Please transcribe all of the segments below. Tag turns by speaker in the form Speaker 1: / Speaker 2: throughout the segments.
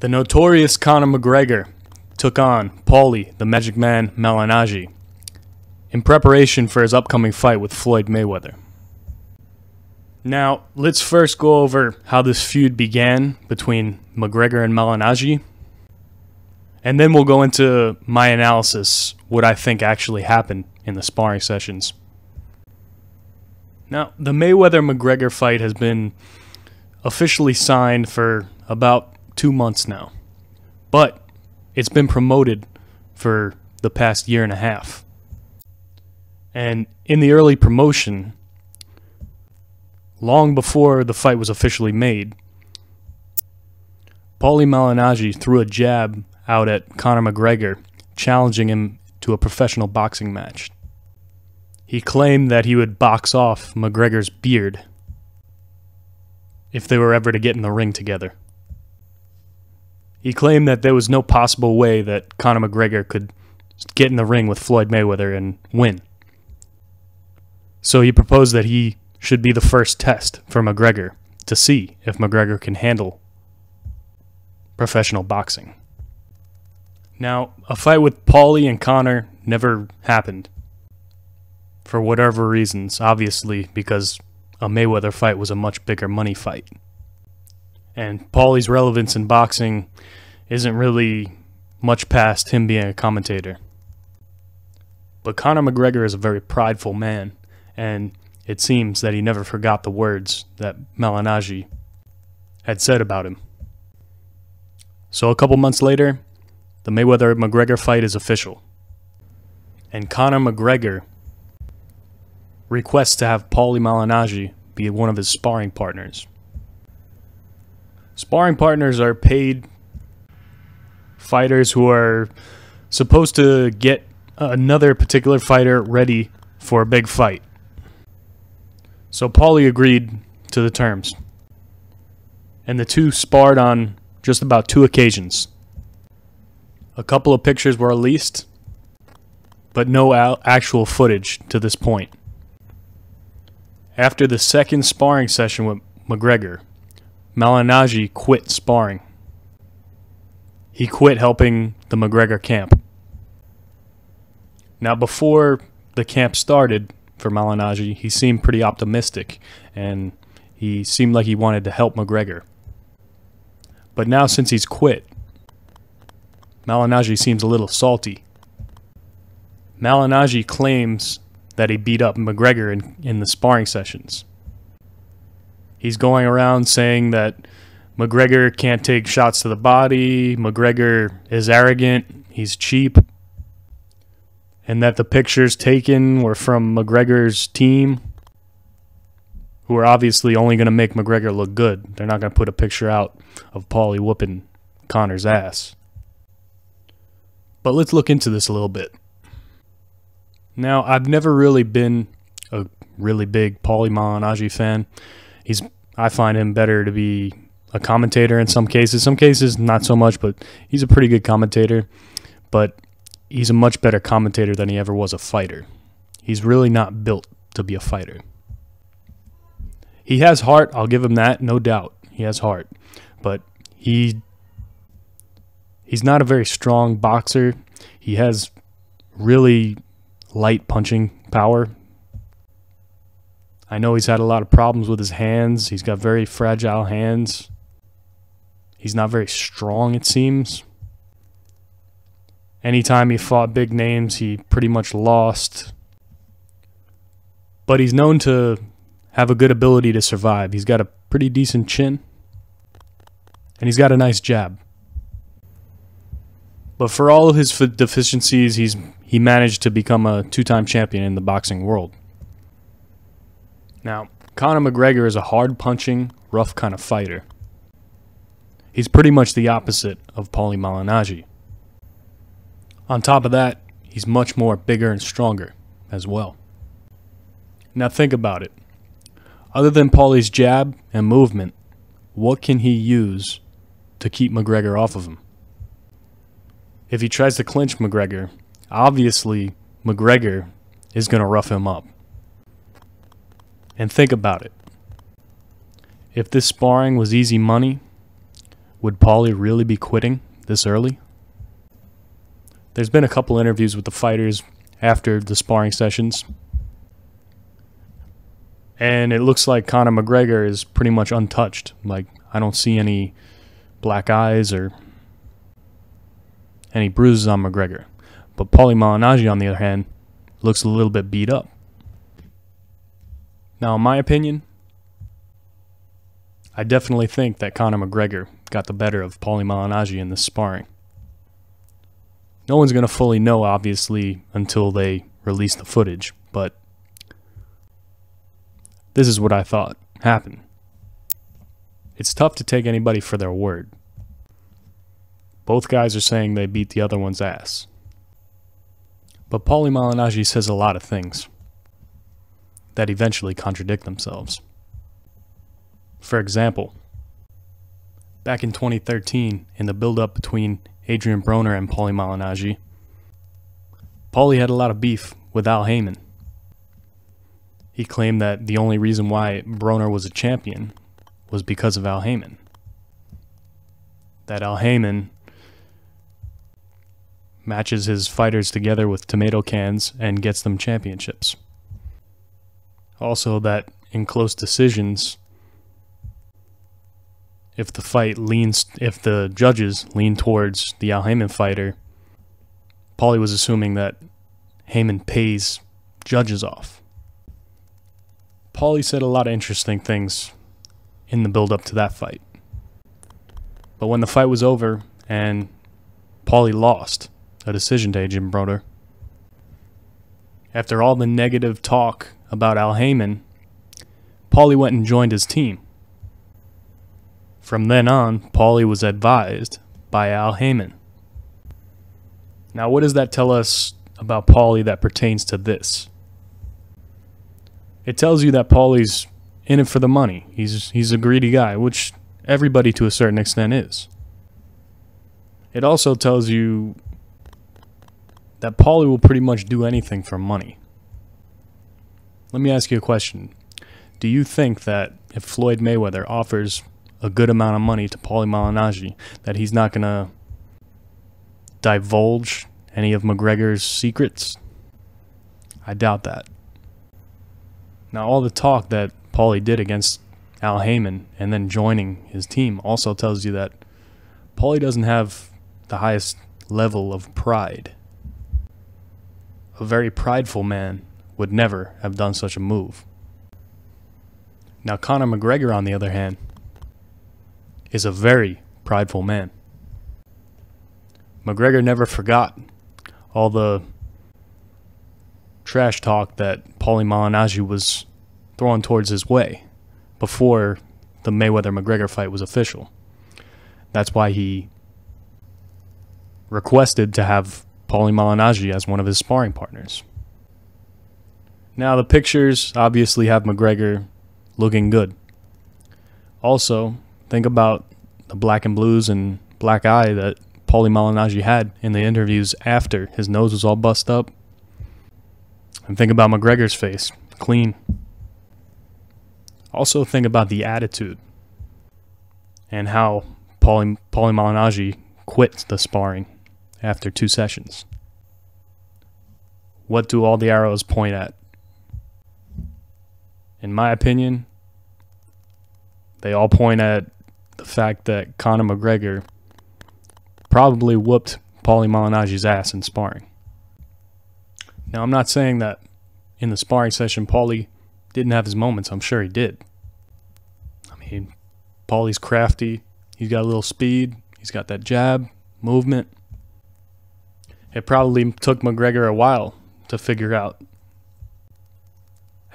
Speaker 1: The notorious Conor McGregor took on Paulie, the Magic Man Malignaggi, in preparation for his upcoming fight with Floyd Mayweather. Now, let's first go over how this feud began between McGregor and Malignaggi, and then we'll go into my analysis, what I think actually happened in the sparring sessions. Now, the Mayweather McGregor fight has been officially signed for about two months now, but it's been promoted for the past year and a half. And in the early promotion, long before the fight was officially made, Paulie Malignaggi threw a jab out at Conor McGregor, challenging him to a professional boxing match. He claimed that he would box off McGregor's beard if they were ever to get in the ring together. He claimed that there was no possible way that Conor McGregor could get in the ring with Floyd Mayweather and win. So he proposed that he should be the first test for McGregor to see if McGregor can handle professional boxing. Now, a fight with Paulie and Conor never happened. For whatever reasons, obviously because a Mayweather fight was a much bigger money fight. And Paulie's relevance in boxing isn't really much past him being a commentator. But Conor McGregor is a very prideful man, and it seems that he never forgot the words that Malignaggi had said about him. So a couple months later, the Mayweather McGregor fight is official. And Conor McGregor requests to have Paulie Malignaggi be one of his sparring partners. Sparring partners are paid fighters who are supposed to get another particular fighter ready for a big fight. So Paulie agreed to the terms. And the two sparred on just about two occasions. A couple of pictures were released, but no actual footage to this point. After the second sparring session with McGregor, Malignaggi quit sparring. He quit helping the McGregor camp. Now, before the camp started for Malignaggi, he seemed pretty optimistic and he seemed like he wanted to help McGregor. But now, since he's quit, Malignaggi seems a little salty. Malignaggi claims that he beat up McGregor in, in the sparring sessions. He's going around saying that McGregor can't take shots to the body, McGregor is arrogant, he's cheap, and that the pictures taken were from McGregor's team, who are obviously only going to make McGregor look good. They're not going to put a picture out of Paulie whooping Conor's ass. But let's look into this a little bit. Now, I've never really been a really big Paulie Malignaggi fan. He's I find him better to be a commentator in some cases. Some cases not so much, but he's a pretty good commentator. But he's a much better commentator than he ever was a fighter. He's really not built to be a fighter. He has heart, I'll give him that, no doubt. He has heart. But he he's not a very strong boxer. He has really light punching power. I know he's had a lot of problems with his hands. He's got very fragile hands. He's not very strong, it seems. Anytime he fought big names, he pretty much lost. But he's known to have a good ability to survive. He's got a pretty decent chin. And he's got a nice jab. But for all of his deficiencies, he's he managed to become a two-time champion in the boxing world. Now, Conor McGregor is a hard-punching, rough kind of fighter. He's pretty much the opposite of Paulie Malignaggi. On top of that, he's much more bigger and stronger as well. Now think about it. Other than Paulie's jab and movement, what can he use to keep McGregor off of him? if he tries to clinch McGregor, obviously McGregor is going to rough him up. And think about it. If this sparring was easy money, Would Paulie really be quitting this early? There's been a couple interviews with the fighters after the sparring sessions. And it looks like Conor McGregor is pretty much untouched. Like, I don't see any black eyes or any bruises on McGregor. But Paulie Malignaggi, on the other hand, looks a little bit beat up. Now, in my opinion, I definitely think that Conor McGregor got the better of Paulie Malignaggi in this sparring. No one's going to fully know, obviously, until they release the footage, but this is what I thought happened. It's tough to take anybody for their word. Both guys are saying they beat the other one's ass. But Paulie Malignaggi says a lot of things that eventually contradict themselves. For example, back in 2013, in the build-up between Adrian Broner and Paulie Malignaggi, Paulie had a lot of beef with Al Haymon. He claimed that the only reason why Broner was a champion was because of Al Haymon. That Al Haymon matches his fighters together with tomato cans and gets them championships. Also, that in close decisions, if the fight leans, if the judges lean towards the Al Haymon fighter, Paulie was assuming that Haymon pays judges off. Paulie said a lot of interesting things in the build up to that fight. But when the fight was over and Paulie lost a decision to Adrian Broner, after all the negative talk about Al Haymon, Paulie went and joined his team. From then on, Paulie was advised by Al Haymon. Now, what does that tell us about Paulie that pertains to this? It tells you that Paulie's in it for the money. He's he's a greedy guy, which everybody to a certain extent is. It also tells you that Paulie will pretty much do anything for money. Let me ask you a question. Do you think that if Floyd Mayweather offers a good amount of money to Paulie Malignaggi that he's not going to divulge any of McGregor's secrets? I doubt that. Now, all the talk that Paulie did against Al Haymon and then joining his team also tells you that Paulie doesn't have the highest level of pride. A very prideful man would never have done such a move. Now, Conor McGregor, on the other hand, is a very prideful man. McGregor never forgot all the trash talk that Paulie Malignaggi was throwing towards his way before the Mayweather McGregor fight was official. That's why he requested to have Paulie Malignaggi as one of his sparring partners. Now the pictures obviously have McGregor looking good. Also, think about the black and blues and black eye that Paulie Malignaggi had in the interviews after his nose was all bust up. And think about McGregor's face, clean. Also think about the attitude and how Paulie, Paulie Malignaggi quit the sparring after two sessions. What do all the arrows point at? In my opinion, they all point at the fact that Conor McGregor probably whooped Paulie Malignaggi's ass in sparring. Now, I'm not saying that in the sparring session, Paulie didn't have his moments. I'm sure he did. I mean, Paulie's crafty. He's got a little speed. He's got that jab, movement. It probably took McGregor a while to figure out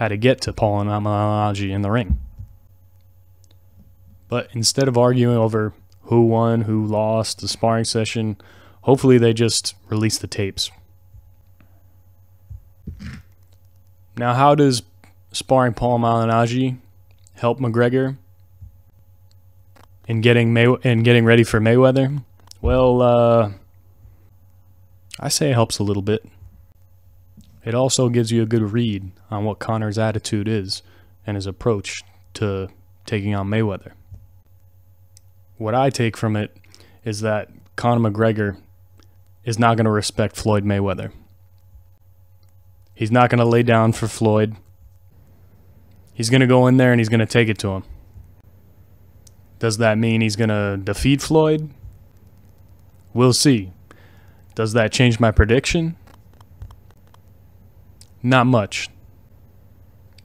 Speaker 1: how to get to Paulie Malignaggi in the ring. But instead of arguing over who won, who lost the sparring session, hopefully they just release the tapes. Now, how does sparring Paul Malignaggi help McGregor in getting May in getting ready for Mayweather? Well, uh, I say it helps a little bit. It also gives you a good read on what Conor's attitude is and his approach to taking on Mayweather what I take from it is that Conor McGregor is not going to respect Floyd Mayweather. He's not going to lay down for Floyd. He's going to go in there and he's going to take it to him. Does that mean he's going to defeat Floyd? We'll see. Does that change my prediction? Not much.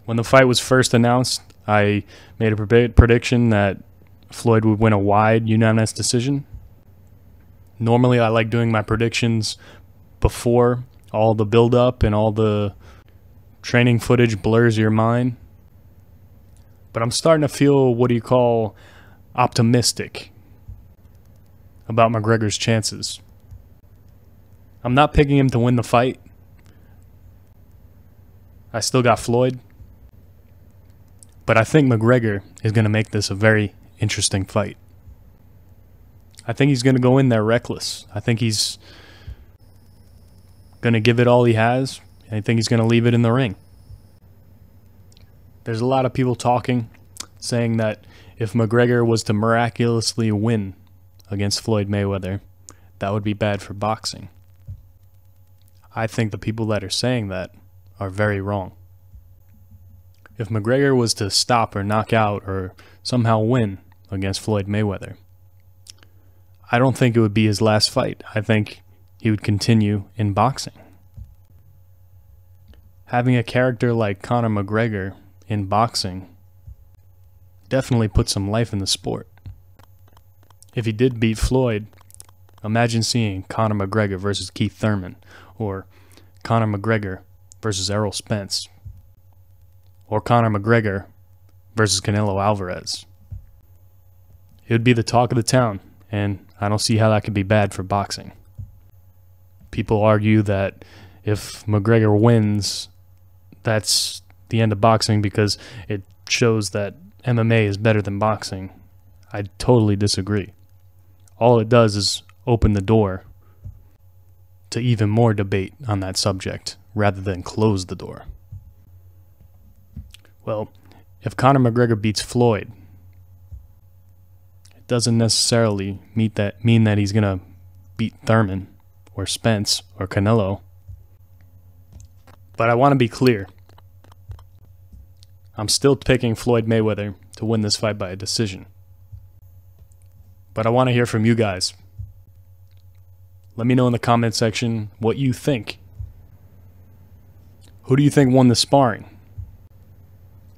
Speaker 1: When the fight was first announced, I made a prediction that Floyd would win a wide unanimous decision. Normally, I like doing my predictions before all the build up and all the training footage blurs your mind. But I'm starting to feel what do you call optimistic about McGregor's chances. I'm not picking him to win the fight. I still got Floyd. But I think McGregor is going to make this a very interesting fight. I think he's going to go in there reckless. I think he's going to give it all he has. I think he's going to leave it in the ring. There's a lot of people talking, saying that if McGregor was to miraculously win against Floyd Mayweather, that would be bad for boxing. I think the people that are saying that are very wrong. If McGregor was to stop or knock out or somehow win against Floyd Mayweather, I don't think it would be his last fight. I think he would continue in boxing. Having a character like Conor McGregor in boxing definitely put some life in the sport. If he did beat Floyd, imagine seeing Conor McGregor versus Keith Thurman, or Conor McGregor versus Errol Spence, or Conor McGregor versus Canelo Alvarez. It would be the talk of the town, and I don't see how that could be bad for boxing. People argue that if McGregor wins, that's the end of boxing because it shows that MMA is better than boxing. I totally disagree. All it does is open the door to even more debate on that subject rather than close the door. Well, if Conor McGregor beats Floyd, it doesn't necessarily that mean that he's gonna beat Thurman or Spence or Canelo. But I want to be clear. I'm still picking Floyd Mayweather to win this fight by a decision. But I want to hear from you guys. Let me know in the comment section what you think. Who do you think won the sparring?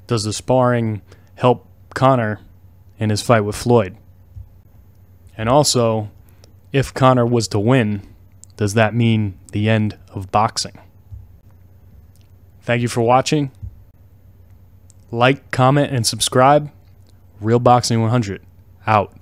Speaker 1: Does the sparring help Conor in his fight with Floyd? And also, if Conor was to win, does that mean the end of boxing? Thank you for watching. Like, comment, and subscribe. Real Boxing 100 out.